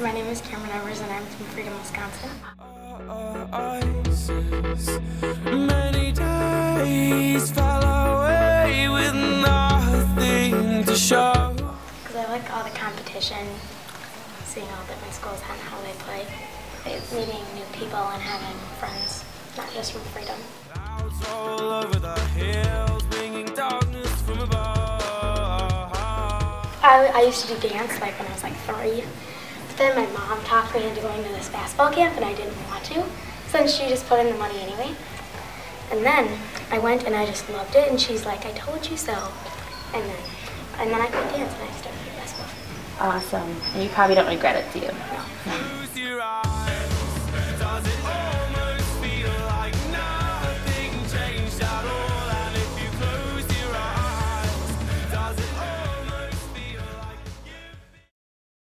My name is Cameron Evers and I'm from Freedom, Wisconsin. Many days fell away with nothing to show. Because I like all the competition, seeing all different schools and how they play, meeting new people and having friends, not just from Freedom. All over the hills, bringing darkness from above. I, I used to do dance like when I was like three. But then my mom talked me into going to this basketball camp and I didn't want to. So then she just put in the money anyway. And then I went and I just loved it and she's like, I told you so. And then and then I could dance and I started playing basketball. Awesome. And you probably don't regret it, do you? Close your eyes.